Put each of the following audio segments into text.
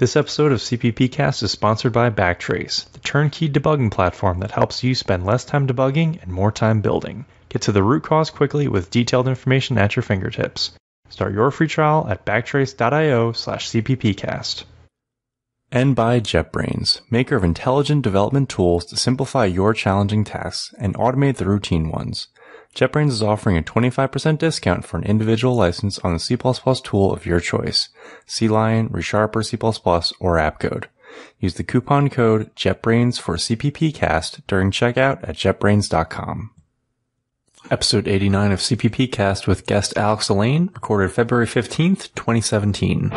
This episode of CPPcast is sponsored by Backtrace, the turnkey debugging platform that helps you spend less time debugging and more time building. Get to the root cause quickly with detailed information at your fingertips. Start your free trial at backtrace.io slash cppcast. And by JetBrains, maker of intelligent development tools to simplify your challenging tasks and automate the routine ones. JetBrains is offering a 25% discount for an individual license on the C++ tool of your choice. CLion, ReSharper C++, or AppCode. Use the coupon code JetBrains for CPPcast during checkout at jetbrains.com. Episode 89 of CPPcast with guest Alex Allain, recorded February 15th, 2017.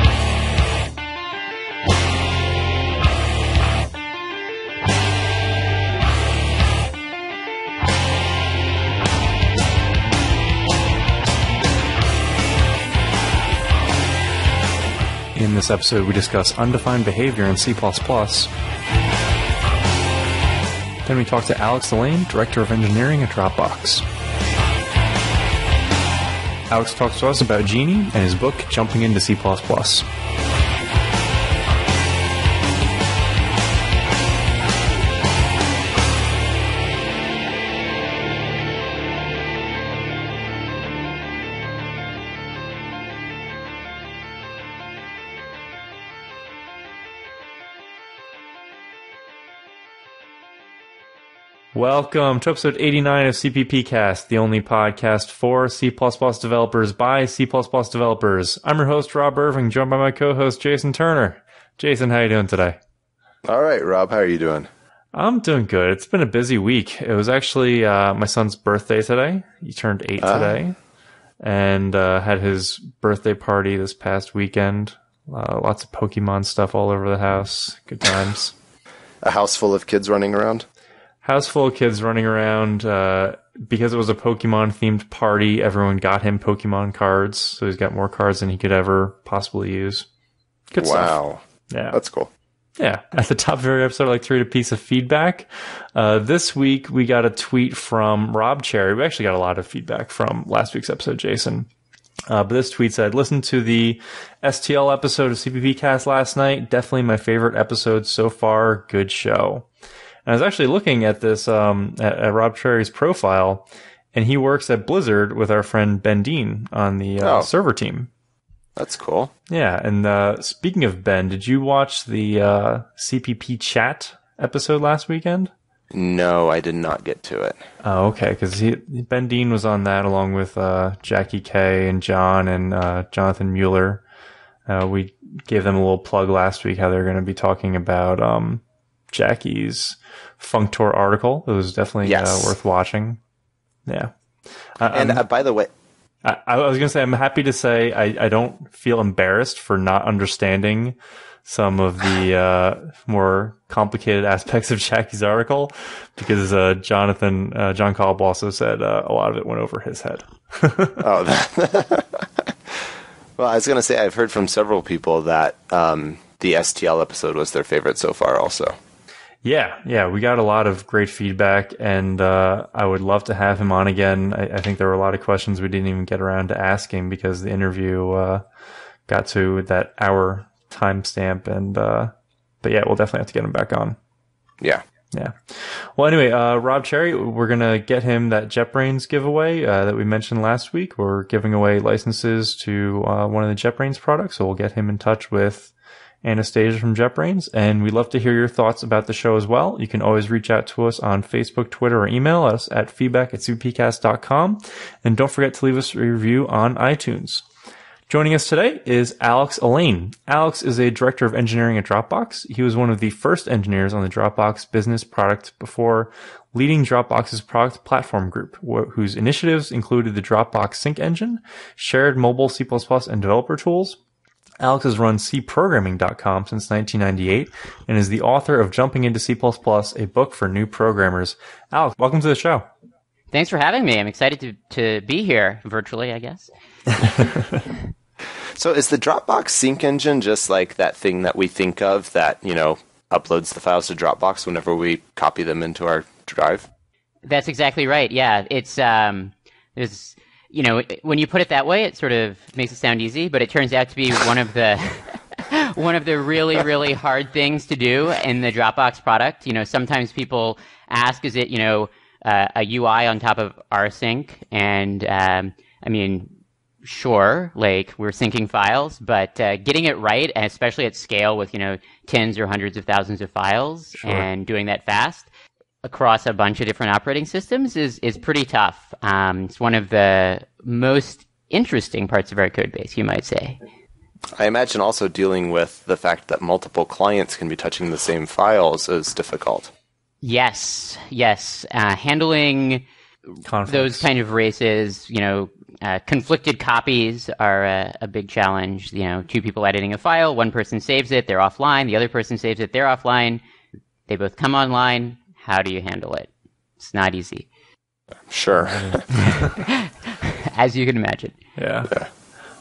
In this episode, we discuss undefined behavior in C++. Then we talk to Alex Allain, Director of Engineering at Dropbox. Alex talks to us about Djinni and his book, Jumping into C++. Welcome to episode 89 of CPPcast, the only podcast for C++ developers by C++ developers. I'm your host, Rob Irving, joined by my co-host, Jason Turner. Jason, how you doing today? All right, Rob, how are you doing? I'm doing good. It's been a busy week. It was actually uh, my son's birthday today. He turned eight uh. today, and uh, had his birthday party this past weekend. Uh, lots of Pokemon stuff all over the house. Good times. a house full of kids running around house full of kids running around. Uh, because it was a Pokemon themed party, everyone got him Pokemon cards, so he's got more cards than he could ever possibly use. Good wow. Stuff. Yeah. That's cool. Yeah. At the top of every episode, I like to read a piece of feedback. Uh, this week, we got a tweet from Rob Cherry. We actually got a lot of feedback from last week's episode, Jason. Uh, but this tweet said, listen to the STL episode of CPP Cast last night. Definitely my favorite episode so far. Good show. And I was actually looking at this um, at, at, Rob Cherry's profile, and he works at Blizzard with our friend Ben Deane on the uh, oh. server team. That's cool. Yeah, and uh, speaking of Ben, did you watch the uh, CPP chat episode last weekend? No, I did not get to it. Oh, okay. Because Ben Deane was on that along with uh, Jackie Kay and John and uh, Jonathan Mueller. Uh, we gave them a little plug last week how they're going to be talking about um, Jackie's Functor article. It was definitely uh, yes. uh, worth watching. Yeah. Uh, and uh, by the way, I, I was going to say, I'm happy to say I, I don't feel embarrassed for not understanding some of the uh, more complicated aspects of Jackie's article because uh, Jonathan, uh, John Kalb also said uh, a lot of it went over his head. oh, that well, I was going to say I've heard from several people that um, the STL episode was their favorite so far, also. Yeah, yeah, we got a lot of great feedback, and uh, I would love to have him on again. I, I, think there were a lot of questions we didn't even get around to asking because the interview uh, got to that hour timestamp, and uh, but yeah, we'll definitely have to get him back on. Yeah, yeah. Well, anyway, uh, Rob Cherry, we're gonna get him that JetBrains giveaway uh, that we mentioned last week. We're giving away licenses to uh, one of the JetBrains products, so we'll get him in touch with Anastasia from JetBrains, and we'd love to hear your thoughts about the show as well. You can always reach out to us on Facebook, Twitter, or email us at feedback at cppcast.com. And don't forget to leave us a review on iTunes. Joining us today is Alex Allain. Alex is a director of engineering at Dropbox. He was one of the first engineers on the Dropbox business product before leading Dropbox's product platform group, whose initiatives included the Dropbox Sync Engine, shared mobile C++ and developer tools, Alex has run cprogramming.com since 1998 and is the author of Jumping into C++, a book for new programmers. Alex, welcome to the show. Thanks for having me. I'm excited to, to be here virtually, I guess. so is the Dropbox sync engine just like that thing that we think of that, you know, uploads the files to Dropbox whenever we copy them into our drive? That's exactly right. Yeah, it's um, there's you know, when you put it that way, it sort of makes it sound easy, but it turns out to be one of the one of the really, really hard things to do in the Dropbox product. You know, sometimes people ask, is it, you know, uh, a UI on top of rsync? And, um, I mean, sure, like we're syncing files, but uh, getting it right, especially at scale with, you know, tens or hundreds of thousands of files Sure. and doing that fast across a bunch of different operating systems is, is pretty tough. Um, it's one of the most interesting parts of our code base, you might say. I imagine also dealing with the fact that multiple clients can be touching the same files is difficult. Yes, yes. Uh, handling Conflicts. those kind of races, you know, uh, conflicted copies are a, a big challenge. You know, two people editing a file, one person saves it, they're offline, the other person saves it, they're offline. They both come online. How do you handle it? It's not easy, Sure. as you can imagine. Yeah.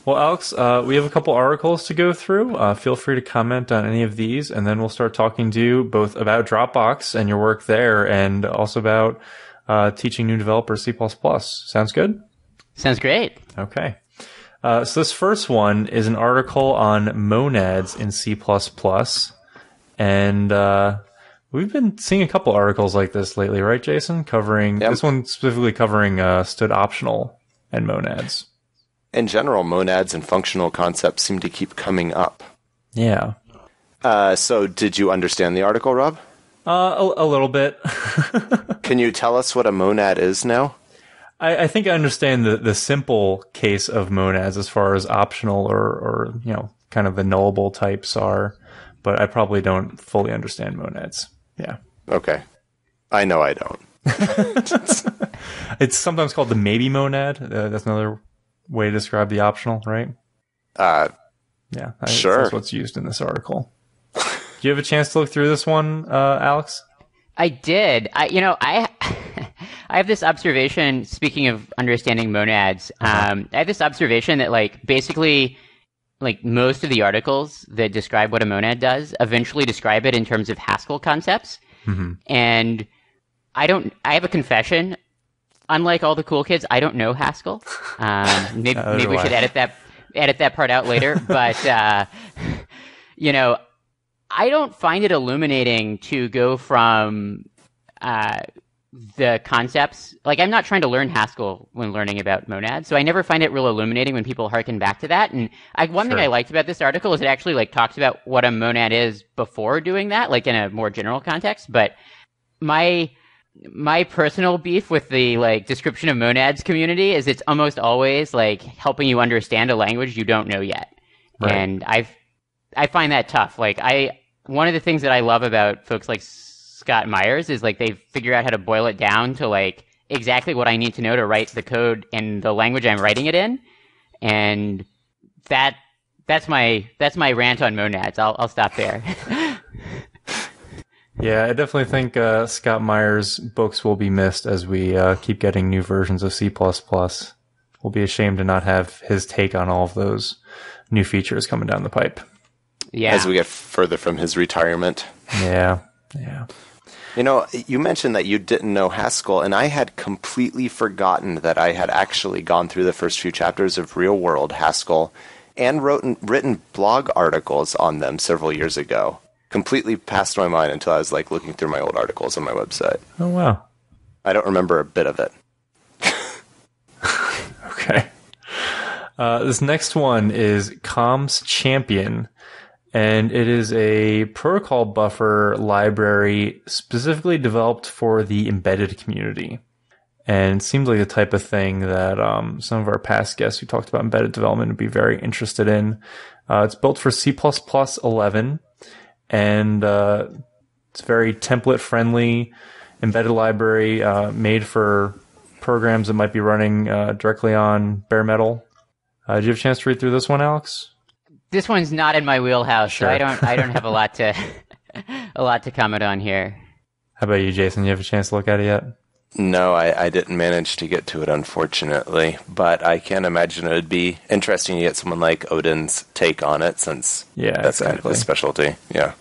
Well, Alex, uh, we have a couple articles to go through. Uh, feel free to comment on any of these, and then we'll start talking to you both about Dropbox and your work there, and also about uh, teaching new developers C++. Sounds good? Sounds great. Okay. Uh, so this first one is an article on monads in C++, and uh, we've been seeing a couple articles like this lately, right, Jason? Covering Yep. this one specifically covering uh, std::optional and monads. In general, monads and functional concepts seem to keep coming up. Yeah. Uh, so, did you understand the article, Rob? Uh, a, a little bit. Can you tell us what a monad is now? I, I think I understand the, the simple case of monads as far as optional or, or, you know, kind of the nullable types are, but I probably don't fully understand monads. Yeah. Okay. I know I don't. It's sometimes called the maybe monad. Uh, that's another way to describe the optional, right? Uh, Yeah. I- Sure. That's what's used in this article. Do you have a chance to look through this one, uh, Alex? I did. I, you know, I, I have this observation. Speaking of understanding monads, um, I have this observation that, like, basically, like most of the articles that describe what a monad does eventually describe it in terms of Haskell concepts. And I don't. I have a confession. Unlike all the cool kids, I don't know Haskell. Um, maybe maybe we should edit that edit that part out later. But uh, you know, I don't find it illuminating to go from uh, the concepts. Like, I'm not trying to learn Haskell when learning about monads, so I never find it real illuminating when people harken back to that. And I, one thing I liked about this article is it actually like talks about what a monad is before doing that, like in a more general context. But my my personal beef with the like description of monads community is it's almost always like helping you understand a language you don't know yet. Right. And I've I find that tough. Like I one of the things that I love about folks like Scott Meyers is like they figure out how to boil it down to like exactly what I need to know to write the code in the language I'm writing it in. And that that's my that's my rant on monads. I'll I'll stop there. Yeah, I definitely think uh, Scott Meyer's books will be missed as we uh, keep getting new versions of C++. We'll be ashamed to not have his take on all of those new features coming down the pipe. yeah. As we get further from his retirement. Yeah, yeah. You know, you mentioned that you didn't know Haskell, and I had completely forgotten that I had actually gone through the first few chapters of Real World Haskell and wrote, written blog articles on them several years ago. Completely passed my mind until I was like looking through my old articles on my website. Oh wow. I don't remember a bit of it. Okay. Uh, this next one is Comms Champion, and it is a protocol buffer library specifically developed for the embedded community. And seems like the type of thing that um, some of our past guests who talked about embedded development would be very interested in. Uh, it's built for C++ 11, and uh, it's very template friendly, embedded library uh, made for programs that might be running uh, directly on bare metal. Uh, did you have a chance to read through this one, Alex? This one's not in my wheelhouse, Sure. so I don't I don't have a lot to a lot to comment on here. How about you, Jason? You have a chance to look at it yet? No, I, I didn't manage to get to it, unfortunately. But I can imagine it would be interesting to get someone like Odin's take on it, since Yeah, that's kind of his specialty. Yeah.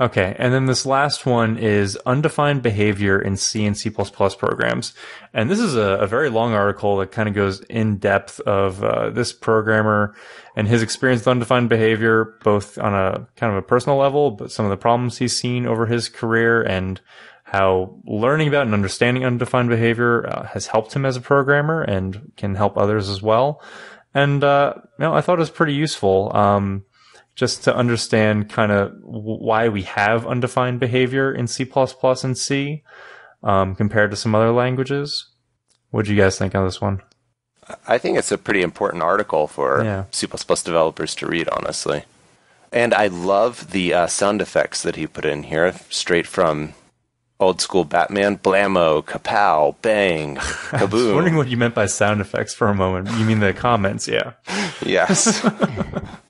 Okay, and then this last one is undefined behavior in C and C++ programs. And this is a, a very long article that kind of goes in depth of uh, this programmer and his experience with undefined behavior, both on a kind of a personal level, but some of the problems he's seen over his career and how learning about and understanding undefined behavior uh, has helped him as a programmer and can help others as well. And, uh, you know, I thought it was pretty useful. Um, just to understand kind of why we have undefined behavior in C++ and C um, compared to some other languages. What do you guys think on this one? I think it's a pretty important article for yeah. C++ developers to read, honestly. And I love the uh, sound effects that he put in here, straight from old school Batman. Blammo, kapow, bang, kaboom. I was wondering what you meant by sound effects for a moment. You mean the comments, yeah. Yes.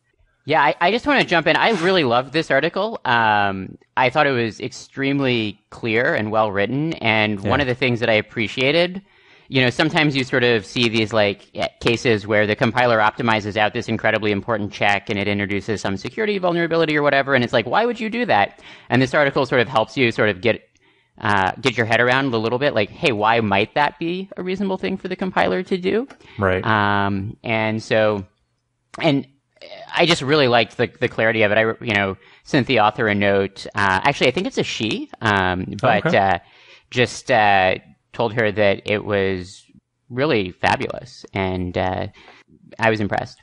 Yeah, I, I just want to jump in. I really loved this article. Um, I thought it was extremely clear and well written. And yeah. one of the things that I appreciated, you know, sometimes you sort of see these like cases where the compiler optimizes out this incredibly important check and it introduces some security vulnerability or whatever. And it's like, why would you do that? And this article sort of helps you sort of get uh, get your head around a little bit, like, hey, why might that be a reasonable thing for the compiler to do? Right. Um, and so, and I just really liked the, the clarity of it. I, you know, sent the author a note. Uh, actually, I think it's a she, um, but okay. uh, just uh, told her that it was really fabulous, and uh, I was impressed.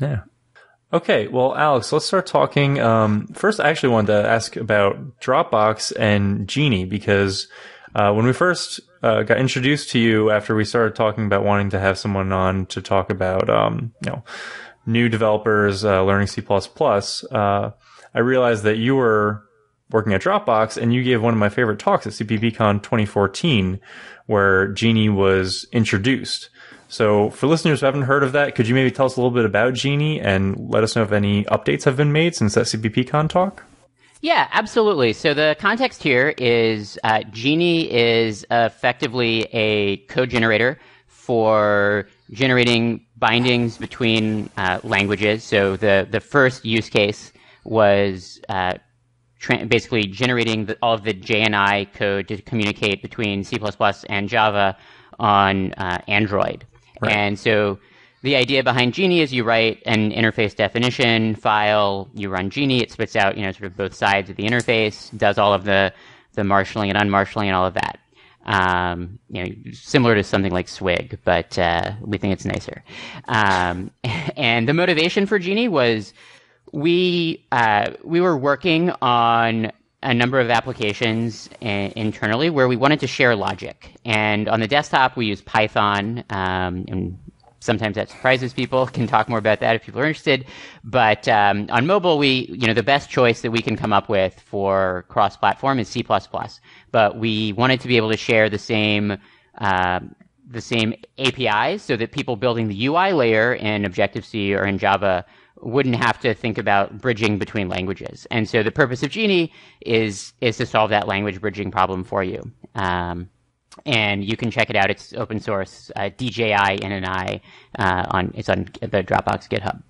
Yeah. Okay, well, Alex, let's start talking. Um, first, I actually wanted to ask about Dropbox and Djinni because uh, when we first uh, got introduced to you after we started talking about wanting to have someone on to talk about, um, you know, new developers uh, learning C++, uh, I realized that you were working at Dropbox and you gave one of my favorite talks at CppCon 2014 where Djinni was introduced. So for listeners who haven't heard of that, could you maybe tell us a little bit about Djinni and let us know if any updates have been made since that CppCon talk? Yeah, absolutely. So the context here is uh, Djinni is effectively a code generator for generating bindings between uh, languages. So the, the first use case was uh, basically generating the, all of the JNI code to communicate between C++ and Java on uh, Android. Right. And so the idea behind Djinni is you write an interface definition file, you run Djinni, it spits out, you know, sort of both sides of the interface, does all of the, the marshalling and unmarshalling and all of that. Um, you know, similar to something like Swig, but uh, we think it's nicer. Um, and the motivation for Djinni was we uh, we were working on a number of applications a- internally where we wanted to share logic. And on the desktop, we use Python, um, and sometimes that surprises people. Can talk more about that if people are interested. But um, on mobile, we you know the best choice that we can come up with for cross-platform is C++. But we wanted to be able to share the same. Uh, the same APIs so that people building the UI layer in Objective C or in Java wouldn't have to think about bridging between languages. And so the purpose of Djinni is is to solve that language bridging problem for you. Um, and you can check it out. It's open source, uh, DJI NNI uh, on it's on the Dropbox GitHub.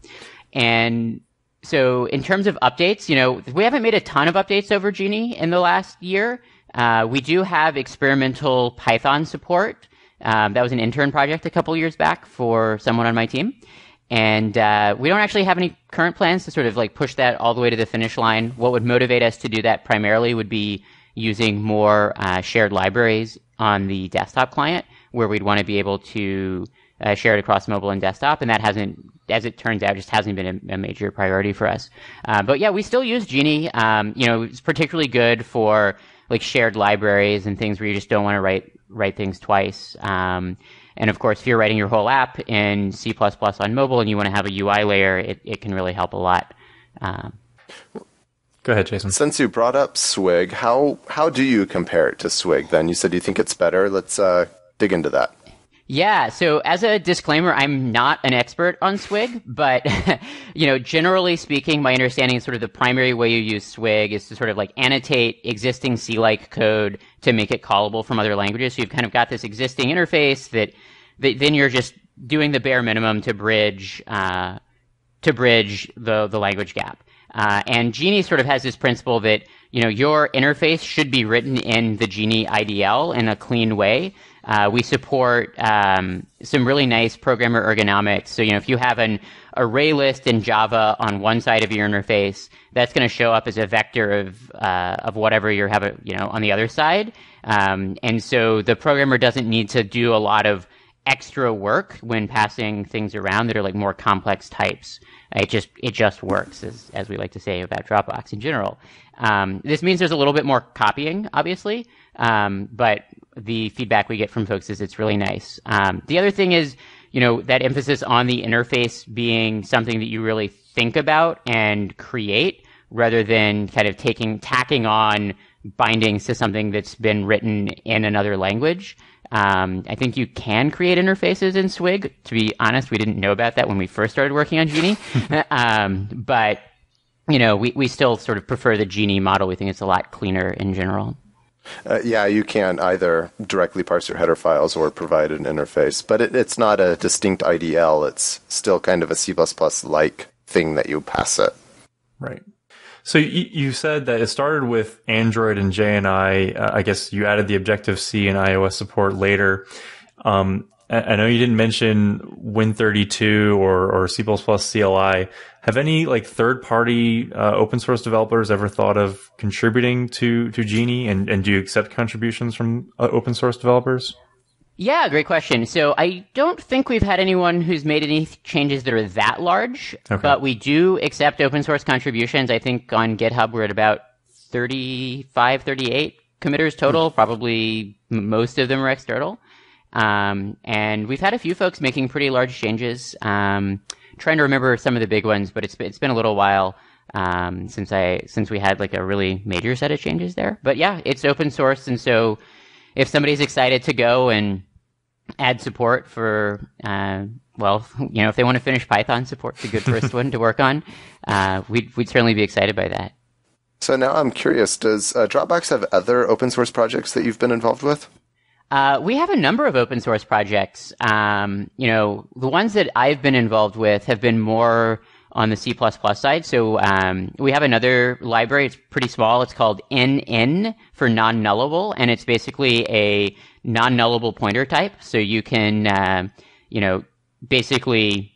And so, in terms of updates, you know, we haven't made a ton of updates over Djinni in the last year. Uh, we do have experimental Python support. Um, that was an intern project a couple years back for someone on my team. And uh, we don't actually have any current plans to sort of like push that all the way to the finish line. What would motivate us to do that primarily would be using more uh, shared libraries on the desktop client where we'd want to be able to uh, share it across mobile and desktop. And that hasn't, as it turns out, just hasn't been a, a major priority for us. Uh, but yeah, we still use Djinni. Um, you know, it's particularly good for like shared libraries and things where you just don't want to write write things twice. Um, and of course, if you're writing your whole app in C++ on mobile and you want to have a UI layer, it, it can really help a lot. Um, Go ahead, Jason. Since you brought up Swig, how how do you compare it to Swig? Then you said you think it's better. Let's uh, dig into that. Yeah. So as a disclaimer, I'm not an expert on Swig, but you know, generally speaking, my understanding is sort of the primary way you use Swig is to sort of like annotate existing C-like code to make it callable from other languages. So you've kind of got this existing interface that, that then you're just doing the bare minimum to bridge uh, to bridge the the language gap. Uh, and Djinni sort of has this principle that you know your interface should be written in the Djinni IDL in a clean way. Uh, we support um, some really nice programmer ergonomics. So you know if you have an array list in Java on one side of your interface, that's going to show up as a vector of uh, of whatever you have you know on the other side. Um, and so the programmer doesn't need to do a lot of extra work when passing things around that are like more complex types. It just it just works, as as we like to say about Dropbox in general. Um, this means there's a little bit more copying, obviously, um, but the feedback we get from folks is it's really nice. Um, the other thing is, you know, that emphasis on the interface being something that you really think about and create, rather than kind of taking tacking on bindings to something that's been written in another language. Um, I think you can create interfaces in Swig. To be honest, we didn't know about that when we first started working on Djinni. um, but, you know, we, we still sort of prefer the Djinni model. We think it's a lot cleaner in general. Uh, yeah, you can either directly parse your header files or provide an interface, but it, it's not a distinct IDL. It's still kind of a C++ like thing that you pass it. Right. So you, you said that it started with Android and JNI. Uh, I guess you added the Objective C and iOS support later. Um, I know you didn't mention Win32 or, or C++ CLI. Have any like third party uh, open source developers ever thought of contributing to to Djinni And, and do you accept contributions from uh, open source developers? Yeah, great question. So I don't think we've had anyone who's made any changes that are that large, okay. but we do accept open source contributions. I think on GitHub we're at about 35, 38 committers total. Mm-hmm. Probably most of them are external. Um, and we've had a few folks making pretty large changes. Um, trying to remember some of the big ones, but it's it's been a little while um, since I since we had like a really major set of changes there. But yeah, it's open source, and so if somebody's excited to go and add support for, uh, well, you know, if they want to finish Python support, it's a good first one to work on. Uh, we'd, we'd certainly be excited by that. So now I'm curious, does uh, Dropbox have other open source projects that you've been involved with? Uh, we have a number of open source projects. Um, you know, the ones that I've been involved with have been more on the C++ side. So um, we have another library. It's pretty small. It's called NN for non-nullable, and it's basically a non-nullable pointer type. So you can, uh, you know, basically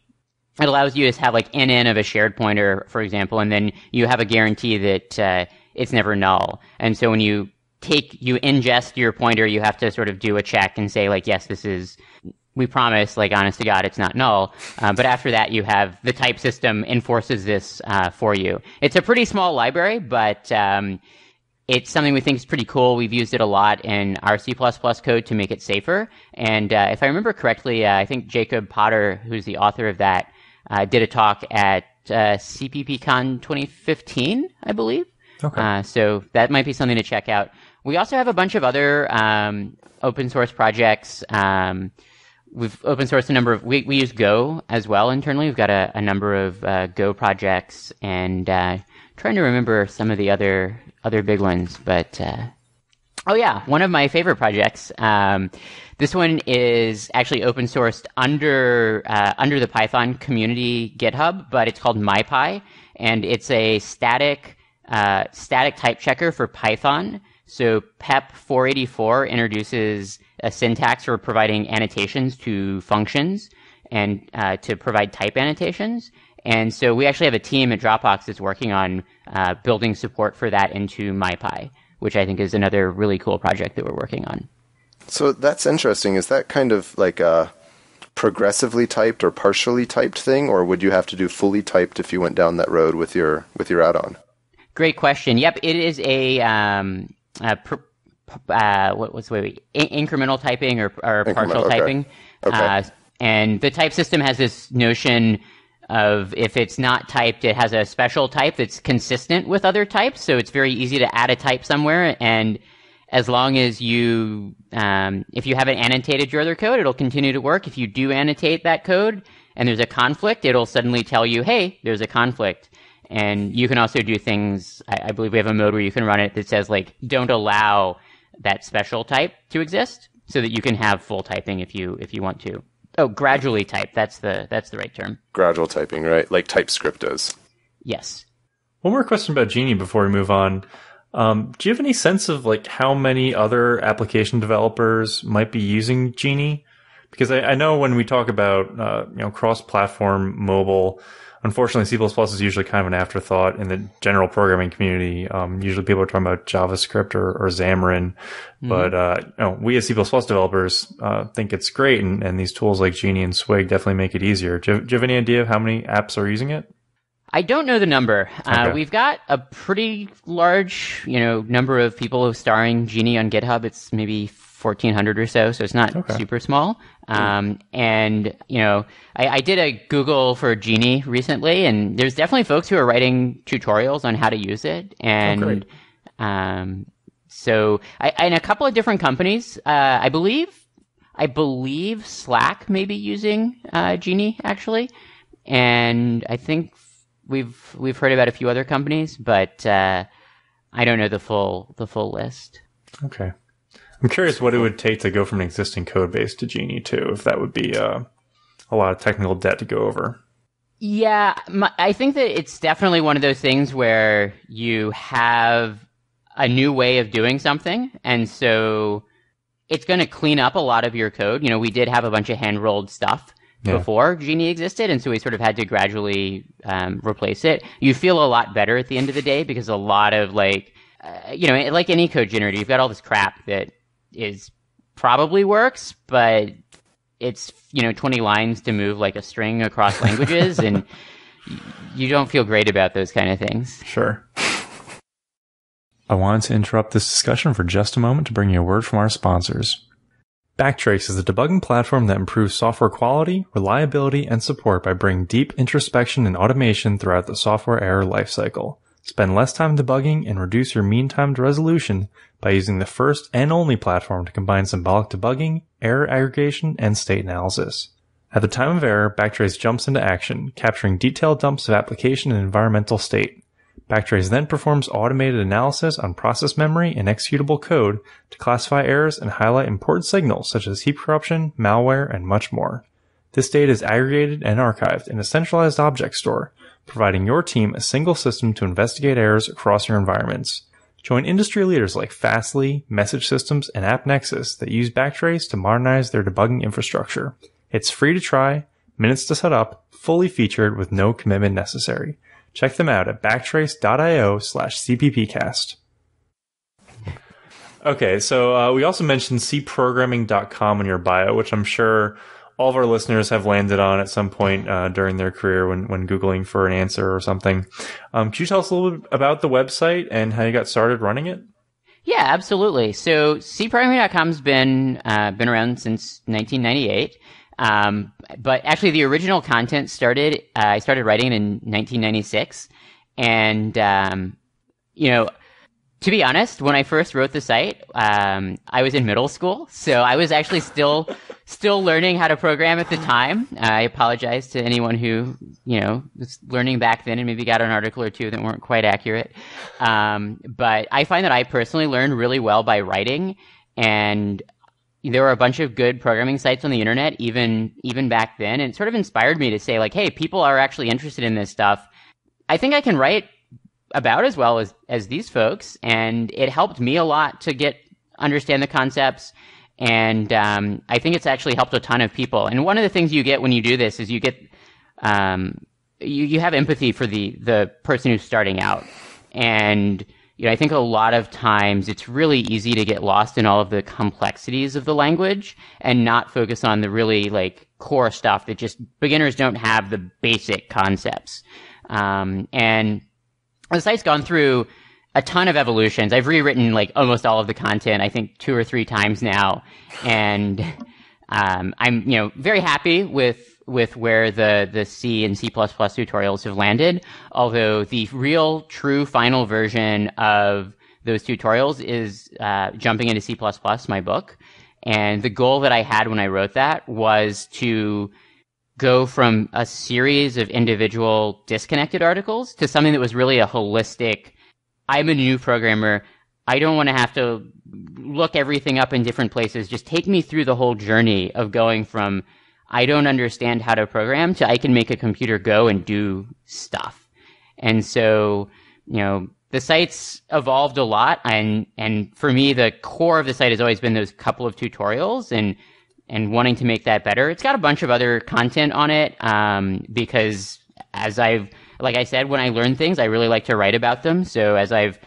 it allows you to have like NN of a shared pointer, for example, and then you have a guarantee that uh, it's never null. And so when you take you ingest your pointer, you have to sort of do a check and say like, yes, this is we promise, like honest to God, it's not null. Uh, but after that, you have the type system enforces this uh, for you. It's a pretty small library, but um, it's something we think is pretty cool. We've used it a lot in our C++ code to make it safer. And uh, if I remember correctly, uh, I think Jacob Potter, who's the author of that, uh, did a talk at uh, CppCon 2015, I believe. Okay. so that might be something to check out. We also have a bunch of other um, open source projects. Um, we've open sourced a number of we, we use go as well internally. We've got a, a number of uh, go projects and uh, trying to remember some of the other other big ones but uh, oh yeah one of my favorite projects um, this one is actually open sourced under uh, under the python community github but it's called mypy and it's a static uh, static type checker for python so pep 484 introduces a syntax for providing annotations to functions and uh, to provide type annotations. And so we actually have a team at Dropbox that's working on uh, building support for that into MyPy, which I think is another really cool project that we're working on. So that's interesting. Is that kind of like a progressively typed or partially typed thing, or would you have to do fully typed if you went down that road with your with your add-on? Great question. Yep, it is a, um, pr- uh, what was wait, wait incremental typing or, or partial okay. typing. Okay. Uh, and the type system has this notion of if it's not typed, it has a special type that's consistent with other types. So it's very easy to add a type somewhere. And as long as you, um, if you haven't annotated your other code, it'll continue to work. If you do annotate that code and there's a conflict, it'll suddenly tell you, hey, there's a conflict. And you can also do things, I, I believe we have a mode where you can run it that says like, don't allow that special type to exist so that you can have full typing if you if you want to. Oh, gradually type. That's the that's the right term. Gradual typing, right? Like TypeScript does. Yes. One more question about Djinni before we move on. Um, do you have any sense of like how many other application developers might be using Djinni? Because I, I know when we talk about uh, you know cross-platform mobile, unfortunately C++ is usually kind of an afterthought in the general programming community. Um, usually people are talking about JavaScript or, or Xamarin, mm-hmm. but uh, you know, we as C++ developers uh, think it's great, and, and these tools like Djinni and Swig definitely make it easier. Do you, have, do you have any idea of how many apps are using it? I don't know the number. Uh, okay. Uh, we've got a pretty large, you know, number of people starring Djinni on GitHub. It's maybe 1400 or so, so it's not okay. super small. Um, and, you know, I, I, did a Google for Djinni recently, and there's definitely folks who are writing tutorials on how to use it. And, oh, um, so, I, and a couple of different companies, uh, I believe, I believe Slack may be using, uh, Djinni actually. And I think we've we've heard about a few other companies, but uh, I don't know the full the full list. Okay, I'm curious what it would take to go from an existing code base to Djinni too, if that would be uh, a lot of technical debt to go over. Yeah, my, I think that it's definitely one of those things where you have a new way of doing something, and so it's going to clean up a lot of your code. You know, we did have a bunch of hand rolled stuff yeah. before Djinni existed, and so we sort of had to gradually um, replace it. You feel a lot better at the end of the day because a lot of like, uh, you know, like any code generator, you've got all this crap that is probably works, but it's you know 20 lines to move like a string across languages, and you don't feel great about those kind of things. Sure. I wanted to interrupt this discussion for just a moment to bring you a word from our sponsors. Backtrace is a debugging platform that improves software quality, reliability, and support by bringing deep introspection and automation throughout the software error lifecycle. Spend less time debugging and reduce your mean time to resolution by using the first and only platform to combine symbolic debugging, error aggregation, and state analysis. At the time of error, Backtrace jumps into action, capturing detailed dumps of application and environmental state. Backtrace then performs automated analysis on process memory and executable code to classify errors and highlight important signals such as heap corruption, malware, and much more. This data is aggregated and archived in a centralized object store, providing your team a single system to investigate errors across your environments. Join industry leaders like Fastly, Message Systems, and AppNexus that use Backtrace to modernize their debugging infrastructure. It's free to try, minutes to set up, fully featured with no commitment necessary. Check them out at backtrace.io slash cppcast. Okay, so uh, we also mentioned cprogramming.com in your bio, which I'm sure all of our listeners have landed on at some point uh, during their career when, when Googling for an answer or something. Um, could you tell us a little bit about the website and how you got started running it? Yeah, absolutely. So cprogramming.com's been uh, been around since 1998. Um, but actually, the original content started. Uh, I started writing in 1996, and um, you know, to be honest, when I first wrote the site, um, I was in middle school, so I was actually still still learning how to program at the time. I apologize to anyone who you know was learning back then and maybe got an article or two that weren't quite accurate. Um, but I find that I personally learned really well by writing, and there were a bunch of good programming sites on the internet, even even back then, and it sort of inspired me to say like, hey, people are actually interested in this stuff. I think I can write about as well as as these folks, and it helped me a lot to get understand the concepts. And um, I think it's actually helped a ton of people. And one of the things you get when you do this is you get um, you you have empathy for the the person who's starting out, and you know, I think a lot of times it's really easy to get lost in all of the complexities of the language and not focus on the really like core stuff that just beginners don't have the basic concepts. Um, and the site's gone through a ton of evolutions. I've rewritten like almost all of the content, I think two or three times now. And, um, I'm, you know, very happy with with where the, the C and C++ tutorials have landed. Although the real true final version of those tutorials is uh, jumping into C++, my book. And the goal that I had when I wrote that was to go from a series of individual disconnected articles to something that was really a holistic, I'm a new programmer. I don't want to have to look everything up in different places. Just take me through the whole journey of going from I don't understand how to program to I can make a computer go and do stuff. And so you know, the site's evolved a lot and, and for me, the core of the site has always been those couple of tutorials and, and wanting to make that better. It's got a bunch of other content on it, um, because as I've, like I said, when I learn things, I really like to write about them. So as I've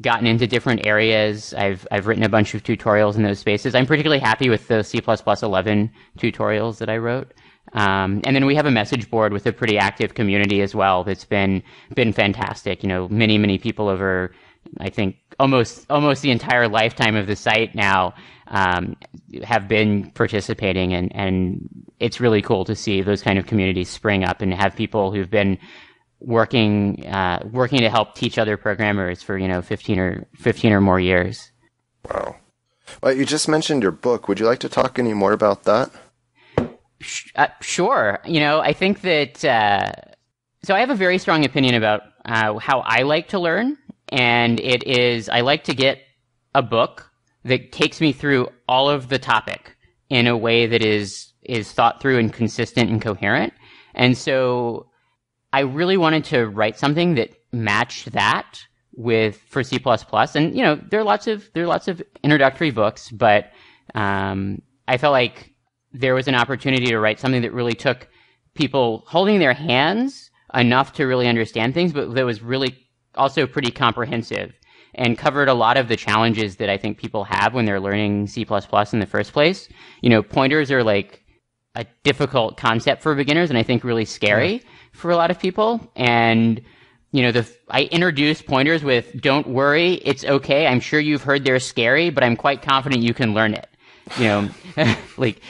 gotten into different areas, I've, I've written a bunch of tutorials in those spaces. I'm particularly happy with the C++ 11 tutorials that I wrote. Um, and then we have a message board with a pretty active community as well. That's been been fantastic. You know, many many people over, I think almost almost the entire lifetime of the site now um, have been participating, and and it's really cool to see those kind of communities spring up and have people who've been working uh, working to help teach other programmers for you know 15 or 15 or more years. Wow. Well, you just mentioned your book. Would you like to talk any more about that? Uh, sure. You know, I think that. Uh, so I have a very strong opinion about uh, how I like to learn, and it is I like to get a book that takes me through all of the topic in a way that is is thought through and consistent and coherent. And so I really wanted to write something that matched that with for C++. And you know, there are lots of there are lots of introductory books, but um, I felt like there was an opportunity to write something that really took people holding their hands enough to really understand things, but that was really also pretty comprehensive and covered a lot of the challenges that I think people have when they're learning C++ in the first place. You know, pointers are like a difficult concept for beginners and I think really scary yeah. for a lot of people. And, you know, the, I introduced pointers with, don't worry, it's okay. I'm sure you've heard they're scary, but I'm quite confident you can learn it. You know, like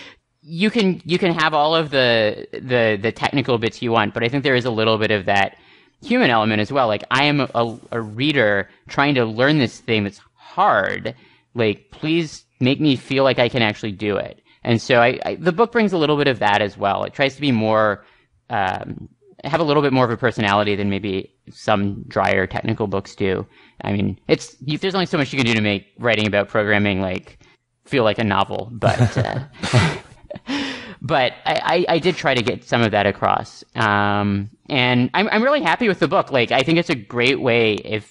you can you can have all of the the the technical bits you want, but I think there is a little bit of that human element as well. Like I am a, a reader trying to learn this thing that's hard. Like please make me feel like I can actually do it. And so I, I the book brings a little bit of that as well. It tries to be more um, have a little bit more of a personality than maybe some drier technical books do. I mean, it's there's only so much you can do to make writing about programming like feel like a novel, but. Uh, but I, I, I, did try to get some of that across. Um, and I'm, I'm really happy with the book. Like, I think it's a great way if,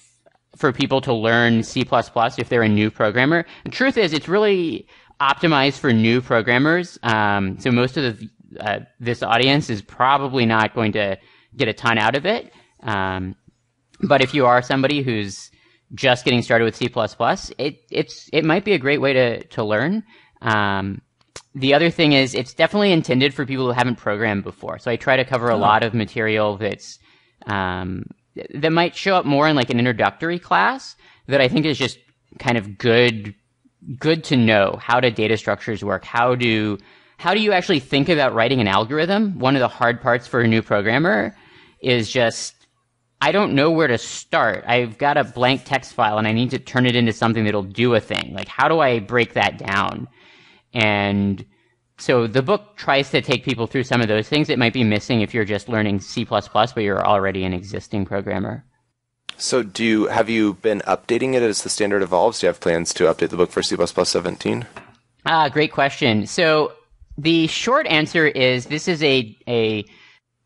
for people to learn C++ if they're a new programmer. The truth is, it's really optimized for new programmers. Um, so most of the, uh, this audience is probably not going to get a ton out of it. Um, but if you are somebody who's just getting started with C++, it, it's, it might be a great way to, to learn. Um, the other thing is it's definitely intended for people who haven't programmed before. So I try to cover a oh. lot of material that's um, that might show up more in like an introductory class that I think is just kind of good good to know how do data structures work how do how do you actually think about writing an algorithm one of the hard parts for a new programmer is just I don't know where to start. I've got a blank text file and I need to turn it into something that'll do a thing. Like, how do I break that down? And so the book tries to take people through some of those things that might be missing if you're just learning C++, but you're already an existing programmer. So do you have you been updating it as the standard evolves? Do you have plans to update the book for C++ 17? Ah, great question. So the short answer is this is a a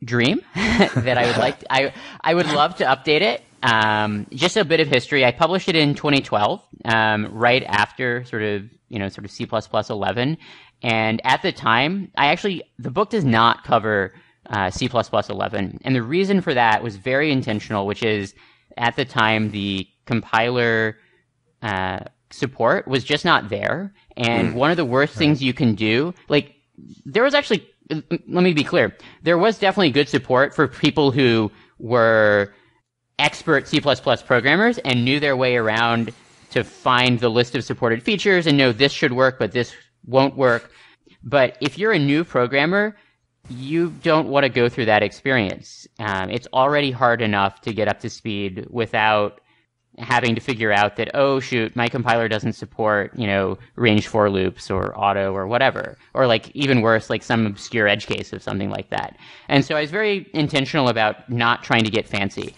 dream that I would like. To, I I would love to update it. Um, just a bit of history. I published it in 2012, um, right after sort of you know, sort of C++ 11. And at the time, I actually, the book does not cover uh, C++ 11. And the reason for that was very intentional, which is at the time, the compiler uh, support was just not there. And mm. one of the worst right. things you can do, like, there was actually, let me be clear, there was definitely good support for people who were expert C++ programmers and knew their way around to find the list of supported features and know this should work, but this won't work. But if you're a new programmer, you don't want to go through that experience. Um, it's already hard enough to get up to speed without having to figure out that oh shoot my compiler doesn't support you know range for loops or auto or whatever or like even worse like some obscure edge case of something like that and so i was very intentional about not trying to get fancy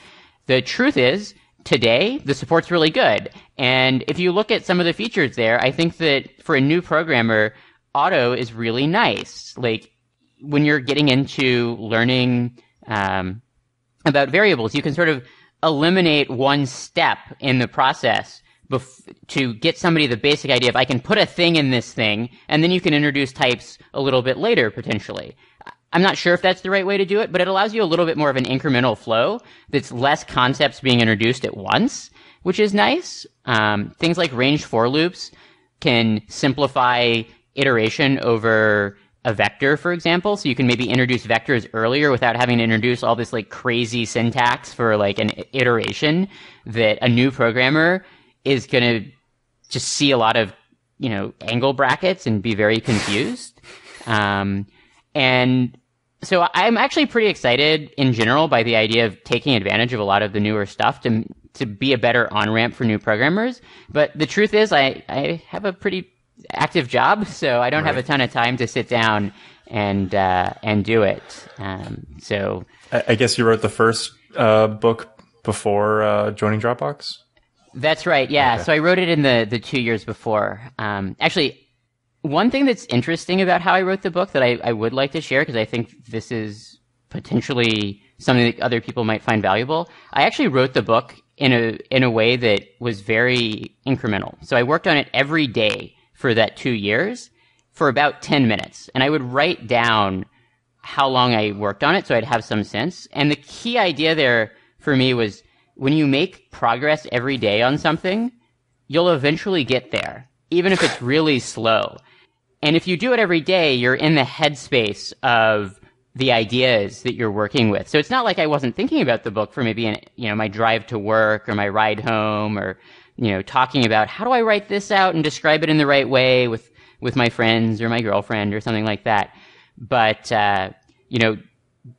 the truth is today, the support's really good. And if you look at some of the features there, I think that for a new programmer, auto is really nice. Like when you're getting into learning um, about variables, you can sort of eliminate one step in the process bef- to get somebody the basic idea of I can put a thing in this thing, and then you can introduce types a little bit later potentially. I'm not sure if that's the right way to do it, but it allows you a little bit more of an incremental flow that's less concepts being introduced at once, which is nice. Um, things like range for loops can simplify iteration over a vector, for example. So you can maybe introduce vectors earlier without having to introduce all this like crazy syntax for like an iteration that a new programmer is going to just see a lot of, you know, angle brackets and be very confused. Um, and so I'm actually pretty excited in general by the idea of taking advantage of a lot of the newer stuff to to be a better on ramp for new programmers. But the truth is, I I have a pretty active job, so I don't right. have a ton of time to sit down and uh, and do it. Um, so I, I, guess you wrote the first uh, book before uh, joining Dropbox. That's right. Yeah. Okay. So I wrote it in the the two years before. Um, actually, one thing that's interesting about how I wrote the book that I, I would like to share because I think this is potentially something that other people might find valuable. I actually wrote the book in a in a way that was very incremental. So I worked on it every day for that two years for about 10 minutes. And I would write down how long I worked on it so I'd have some sense. And the key idea there for me was when you make progress every day on something, you'll eventually get there, even if it's really slow. And if you do it every day, you're in the headspace of the ideas that you're working with. So it's not like I wasn't thinking about the book for maybe, an, you know, my drive to work or my ride home or you know, talking about how do I write this out and describe it in the right way with, with my friends or my girlfriend or something like that. But, uh, you know,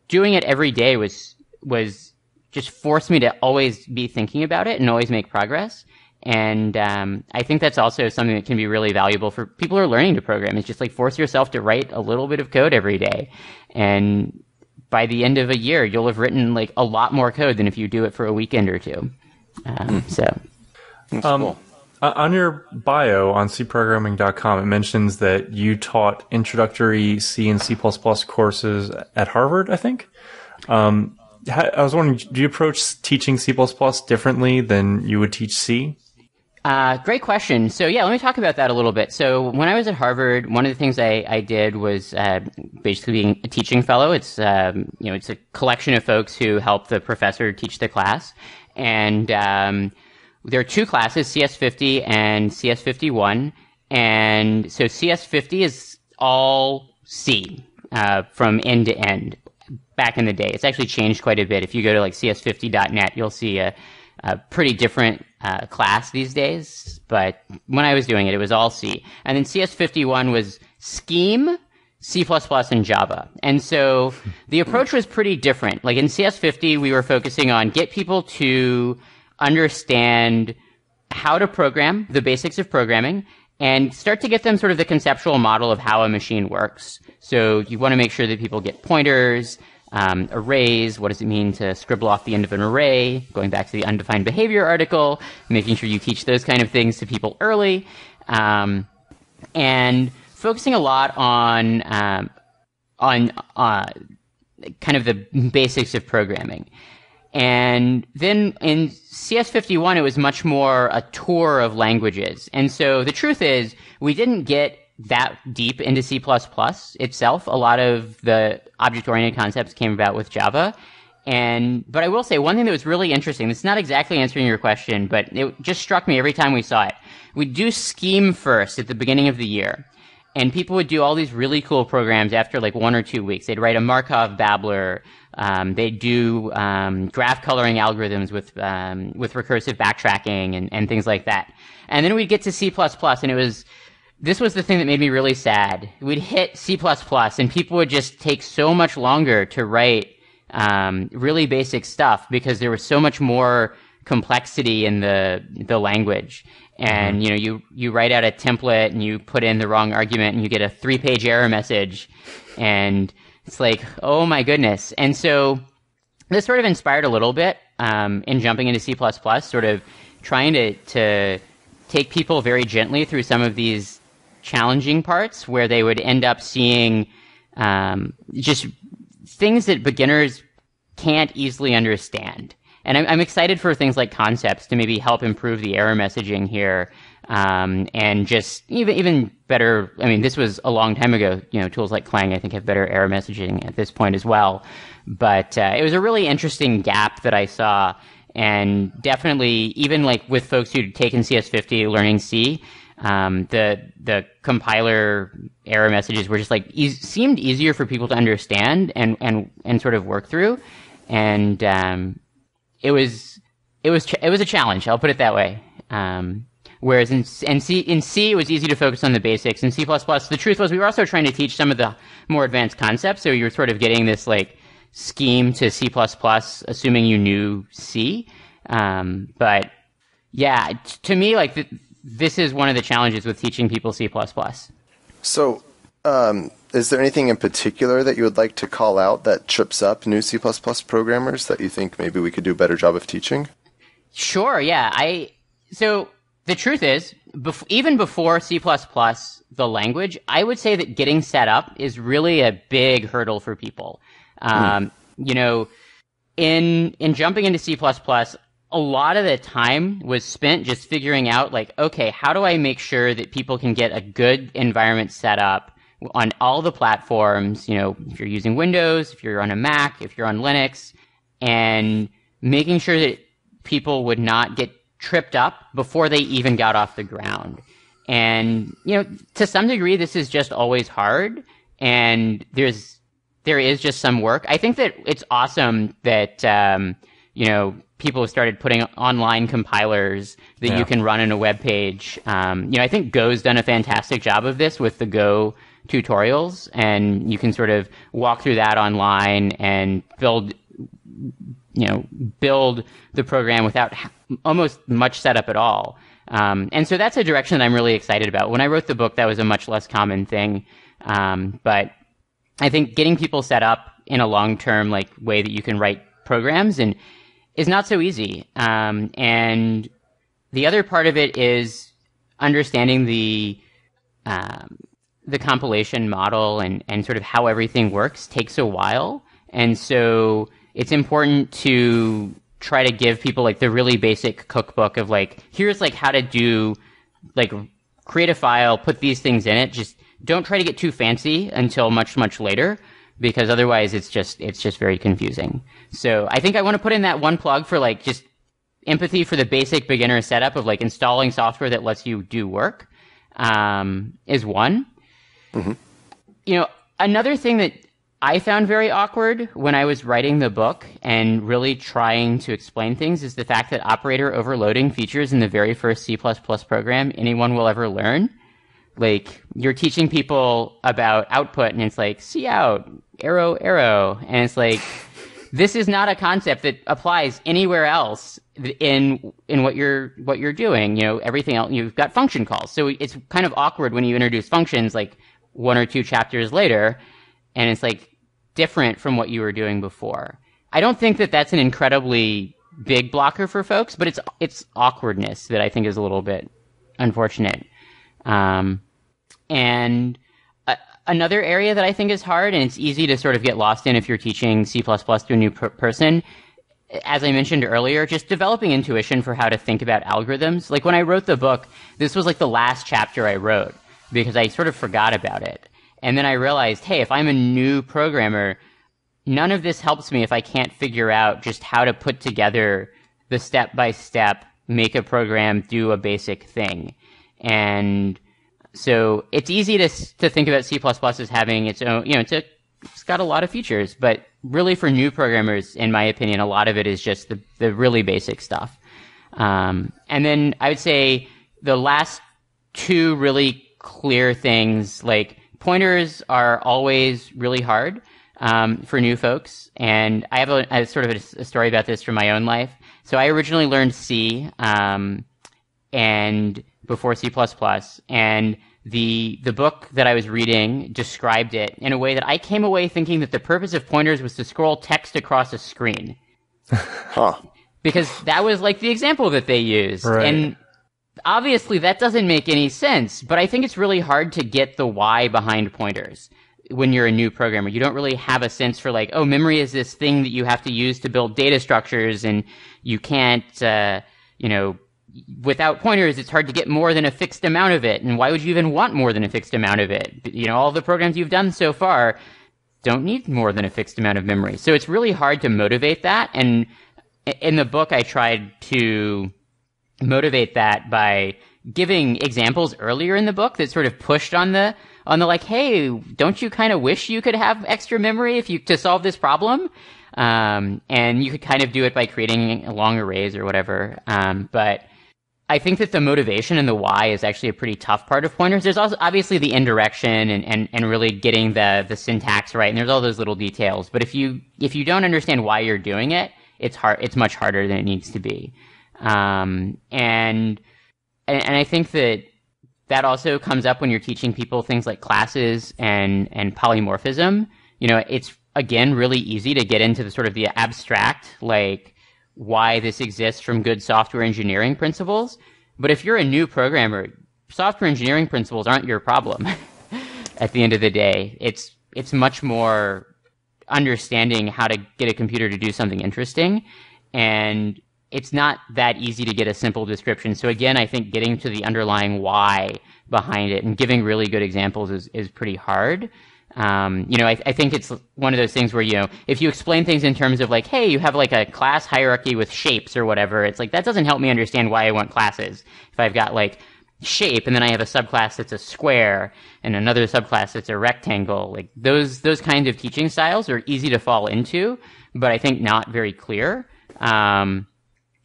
doing it every day was, was just forced me to always be thinking about it and always make progress. And um, I think that's also something that can be really valuable for people who are learning to program. It's just like force yourself to write a little bit of code every day. And by the end of a year, you'll have written like a lot more code than if you do it for a weekend or two. Um, so um, cool. On your bio on cprogramming.com, it mentions that you taught introductory C and C++ courses at Harvard, I think. Um, I was wondering, do you approach teaching C++ differently than you would teach C? Uh, great question. So yeah, let me talk about that a little bit. So when I was at Harvard, one of the things I, I did was uh, basically being a teaching fellow. It's um, you know it's a collection of folks who help the professor teach the class, and um, there are two classes, CS50 and CS51. And so CS50 is all C uh, from end to end back in the day. It's actually changed quite a bit. If you go to like cs50.net, you'll see a, a pretty different uh, class these days. But when I was doing it, it was all C. And then CS51 was Scheme, C++, and Java. And so the approach was pretty different. Like in CS50, we were focusing on get people to understand how to program, the basics of programming, and start to get them sort of the conceptual model of how a machine works. So you want to make sure that people get pointers, um, arrays, what does it mean to scribble off the end of an array, going back to the undefined behavior article, making sure you teach those kind of things to people early, um, and focusing a lot on um, on uh, kind of the basics of programming. And then in CS51, it was much more a tour of languages. And so the truth is, we didn't get that deep into C++ itself. A lot of the object-oriented concepts came about with Java. And, but I will say one thing that was really interesting, it's not exactly answering your question, but it just struck me every time we saw it. We'd do scheme first at the beginning of the year. And people would do all these really cool programs after like one or two weeks. They'd write a Markov babbler um, they do um, graph coloring algorithms with um, with recursive backtracking and, and things like that. And then we'd get to C++, and it was this was the thing that made me really sad. We'd hit C++, and people would just take so much longer to write um, really basic stuff because there was so much more complexity in the the language. And mm-hmm. you know, you you write out a template and you put in the wrong argument, and you get a three page error message, and it's like, oh my goodness. And so this sort of inspired a little bit um, in jumping into C++, sort of trying to, to take people very gently through some of these challenging parts where they would end up seeing um, just things that beginners can't easily understand. and I'm, I'm excited for things like concepts to maybe help improve the error messaging here. Um, and just even even better. I mean, this was a long time ago. You know, tools like Clang, I think, have better error messaging at this point as well. But uh, it was a really interesting gap that I saw, and definitely even like with folks who'd taken CS50 learning C, um, the the compiler error messages were just like e- seemed easier for people to understand and and and sort of work through, and um, it was it was ch- it was a challenge. I'll put it that way. Um, whereas in, in C in C it was easy to focus on the basics. In C++, the truth was we were also trying to teach some of the more advanced concepts. So you were sort of getting this like scheme to C++, assuming you knew C. Um, but yeah, t- to me, like the, this is one of the challenges with teaching people C++. So, um, is there anything in particular that you would like to call out that trips up new C++ programmers that you think maybe we could do a better job of teaching? Sure. Yeah. I so the truth is, bef- even before C++, the language, I would say that getting set up is really a big hurdle for people. Um, mm. You know, in in jumping into C++, a lot of the time was spent just figuring out like, okay, how do I make sure that people can get a good environment set up on all the platforms? You know, if you're using Windows, if you're on a Mac, if you're on Linux, and making sure that people would not get tripped up before they even got off the ground. And, you know, to some degree, this is just always hard. And there's, there is just some work. I think that it's awesome that, um, you know, people have started putting online compilers that yeah. you can run in a web page. Um, you know, I think Go's done a fantastic job of this with the Go tutorials, and you can sort of walk through that online and build, you know, build the program without almost much setup at all. Um, and so that's a direction that I'm really excited about. When I wrote the book, that was a much less common thing. Um, but I think getting people set up in a long term like way that you can write programs and is not so easy. Um, and the other part of it is understanding the um, the compilation model and, and sort of how everything works takes a while. And so it's important to try to give people like the really basic cookbook of like, here's like how to do like create a file, put these things in it. Just don't try to get too fancy until much, much later because otherwise it's just, it's just very confusing. So I think I want to put in that one plug for like just empathy for the basic beginner setup of like installing software that lets you do work um, is one. Mm-hmm. You know, another thing that I found very awkward when I was writing the book and really trying to explain things is the fact that operator overloading features in the very first C++ program anyone will ever learn. Like, you're teaching people about output and it's like, see out, arrow, arrow. And it's like, this is not a concept that applies anywhere else in in what you're what you're doing. You know, everything else you've got function calls. So it's kind of awkward when you introduce functions like one or two chapters later and it's like different from what you were doing before. I don't think that that's an incredibly big blocker for folks, but it's it's awkwardness that I think is a little bit unfortunate. Um, and a, another area that I think is hard, and it's easy to sort of get lost in if you're teaching C++ to a new per- person. As I mentioned earlier, just developing intuition for how to think about algorithms. Like when I wrote the book, this was like the last chapter I wrote because I sort of forgot about it. And then I realized, hey, if I'm a new programmer, none of this helps me if I can't figure out just how to put together the step by step, make a program do a basic thing. And so it's easy to, to think about C++ as having its own, you know, it's, a, it's got a lot of features, but really for new programmers, in my opinion, a lot of it is just the, the really basic stuff. Um, and then I would say the last two really clear things, like pointers are always really hard um, for new folks. And I have a, a sort of a, a, story about this from my own life. So I originally learned C um, and before C++, and the the book that I was reading described it in a way that I came away thinking that the purpose of pointers was to scroll text across a screen. huh. Because that was like the example that they used. Right. And obviously that doesn't make any sense, but I think it's really hard to get the why behind pointers. when you're a new programmer. You don't really have a sense for like, oh, memory is this thing that you have to use to build data structures, and you can't, uh, you know, without pointers, it's hard to get more than a fixed amount of it. And why would you even want more than a fixed amount of it? You know, all the programs you've done so far don't need more than a fixed amount of memory. So it's really hard to motivate that. And in the book, I tried to motivate that by giving examples earlier in the book that sort of pushed on the on the like, hey, don't you kind of wish you could have extra memory if you to solve this problem? Um, and you could kind of do it by creating long arrays or whatever. Um, but I think that the motivation and the why is actually a pretty tough part of pointers. There's also obviously the indirection and, and, and really getting the, the syntax right, and there's all those little details. But if you if you don't understand why you're doing it, it's hard. It's much harder than it needs to be. Um, and, and and I think that that also comes up when you're teaching people things like classes and and polymorphism. You know, it's again really easy to get into the sort of the abstract like why this exists from good software engineering principles. But if you're a new programmer, software engineering principles aren't your problem. At the end of the day, it's it's much more understanding how to get a computer to do something interesting and it's not that easy to get a simple description. So again, I think getting to the underlying why behind it and giving really good examples is, is pretty hard. Um, you know, I, I, think it's one of those things where, you know, if you explain things in terms of like, hey, you have like a class hierarchy with shapes or whatever, it's like, that doesn't help me understand why I want classes. If I've got like shape and then I have a subclass that's a square and another subclass that's a rectangle, like those, those kinds of teaching styles are easy to fall into, but I think not very clear. Um,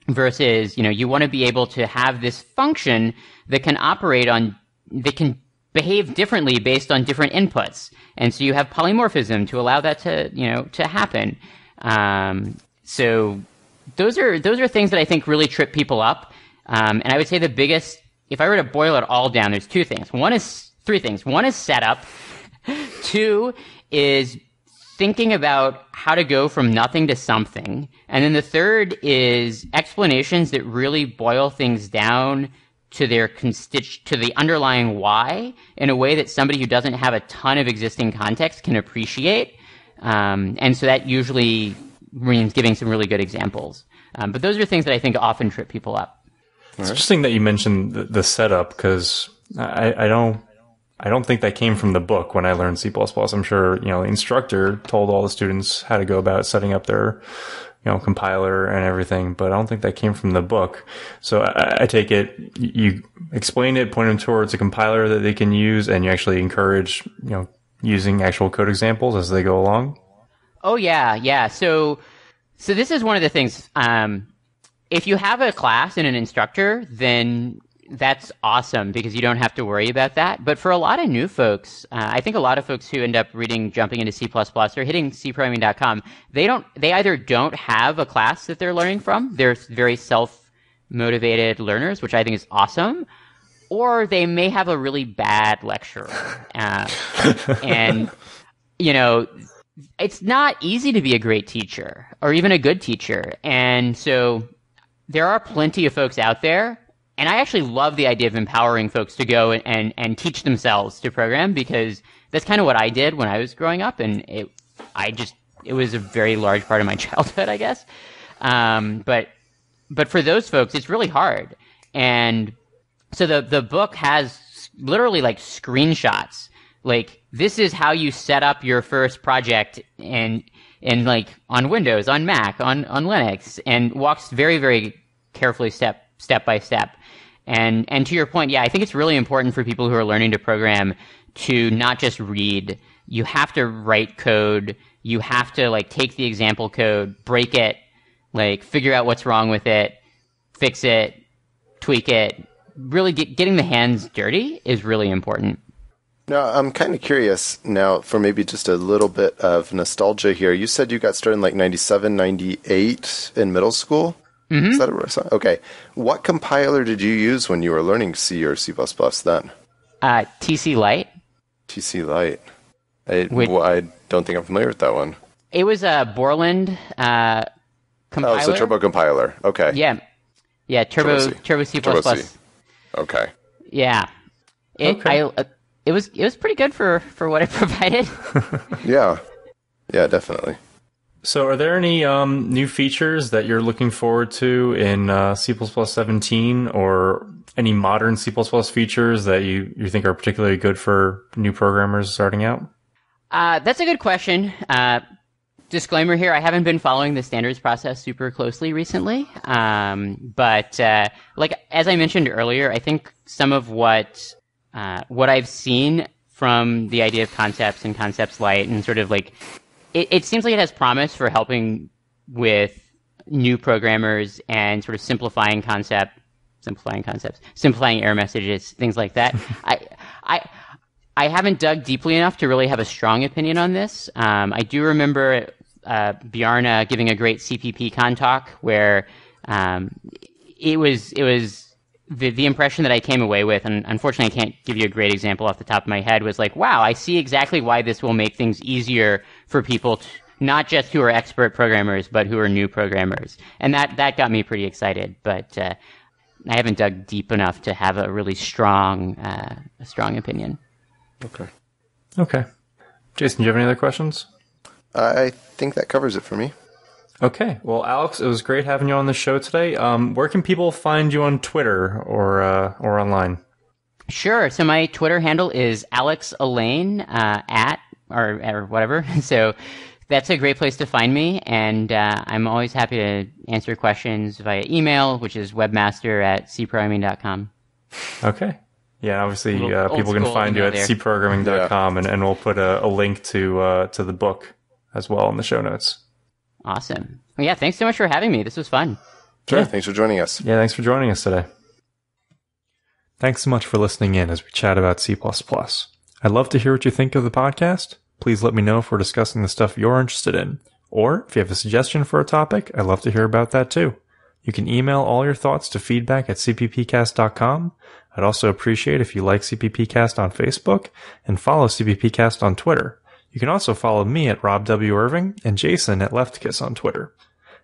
versus, you know, you want to be able to have this function that can operate on, that can behave differently based on different inputs. And so you have polymorphism to allow that to, you know, to happen. Um, so those are, those are things that I think really trip people up. Um, and I would say the biggest, if I were to boil it all down, there's two things. One is, three things. One is setup. Two is thinking about how to go from nothing to something. And then the third is explanations that really boil things down to their constitu- to the underlying why in a way that somebody who doesn't have a ton of existing context can appreciate. Um, and so that usually means giving some really good examples. Um, but those are things that I think often trip people up. It's interesting that you mentioned the, the setup because I, I don't I don't think that came from the book when I learned C++. I'm sure, you know, the instructor told all the students how to go about setting up their, you know, compiler and everything, but I don't think that came from the book. So I, I take it you explain it, point them towards a compiler that they can use, and you actually encourage, you know, using actual code examples as they go along. Oh yeah, yeah. So, so this is one of the things. Um, if you have a class and an instructor, then that's awesome because you don't have to worry about that. But for a lot of new folks, uh, I think a lot of folks who end up reading, jumping into C++ or hitting cprogramming.com, they don't, they either don't have a class that they're learning from. They're very self-motivated learners, which I think is awesome. Or they may have a really bad lecturer. Uh, and, you know, it's not easy to be a great teacher or even a good teacher. And so there are plenty of folks out there and I actually love the idea of empowering folks to go and, and, and teach themselves to program because that's kind of what I did when I was growing up. And it, I just, it was a very large part of my childhood, I guess. Um, but, but for those folks, it's really hard. And so the, the book has literally like screenshots. Like, this is how you set up your first project and, and like on Windows, on Mac, on, on Linux, and walks very, very carefully step, step by step. And and to your point, yeah, I think it's really important for people who are learning to program to not just read. You have to write code. You have to like take the example code, break it, like figure out what's wrong with it, fix it, tweak it. Really get, getting the hands dirty is really important. Now, I'm kind of curious now for maybe just a little bit of nostalgia here. You said you got started in like 97, 98 in middle school? Mm-hmm. Is that a, okay? What compiler did you use when you were learning C or C++ then? Uh, TC Lite. TC Lite. I, well, I don't think I'm familiar with that one. It was a Borland uh, compiler. Oh, it's a turbo compiler. Okay. Yeah. Yeah, turbo turbo C. Turbo C++. Okay. Yeah. It, okay. I, uh, it was it was pretty good for for what it provided. Yeah. Yeah, definitely. So, are there any um, new features that you're looking forward to in uh, C++ 17, or any modern C++ features that you, you think are particularly good for new programmers starting out? Uh, that's a good question. Uh, disclaimer here: I haven't been following the standards process super closely recently, um, but uh, like as I mentioned earlier, I think some of what uh, what I've seen from the idea of concepts and concepts lite and sort of like it, it seems like it has promise for helping with new programmers and sort of simplifying concept simplifying concepts simplifying error messages things like that i i I haven't dug deeply enough to really have a strong opinion on this. Um, I do remember uh, Bjarne giving a great CppCon talk where um, it was it was the the impression that I came away with, and unfortunately I can't give you a great example off the top of my head, was like, wow, I see exactly why this will make things easier for people, to, not just who are expert programmers, but who are new programmers, and that that got me pretty excited. But uh, I haven't dug deep enough to have a really strong uh, a strong opinion. Okay. Okay. Jason, do you have any other questions? I think that covers it for me. Okay. Well, Alex, it was great having you on the show today. Um, where can people find you on Twitter or uh, or online? Sure. So my Twitter handle is Alex Allain uh, at or or whatever. So that's a great place to find me, and uh, I'm always happy to answer questions via email, which is webmaster at cprogramming.com. Okay. Yeah, obviously uh, people can find you email at there. cprogramming.com, and, and we'll put a, a link to uh, to the book as well in the show notes. Awesome. Well, yeah, thanks so much for having me. This was fun. Sure. Yeah. Thanks for joining us. Yeah, thanks for joining us today. Thanks so much for listening in as we chat about C++. I'd love to hear what you think of the podcast. Please let me know if we're discussing the stuff you're interested in. Or if you have a suggestion for a topic, I'd love to hear about that too. You can email all your thoughts to feedback at cppcast.com. I'd also appreciate if you like CPPcast on Facebook and follow CPPcast on Twitter. You can also follow me at Rob W. Irving and Jason at lefticus on Twitter.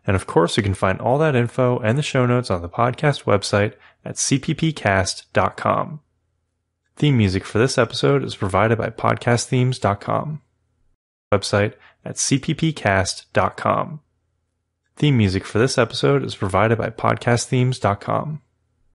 And of course, you can find all that info and the show notes on the podcast website at cppcast.com. Theme music for this episode is provided by podcastthemes.com. Website at cppcast.com. Theme music for this episode is provided by podcastthemes.com.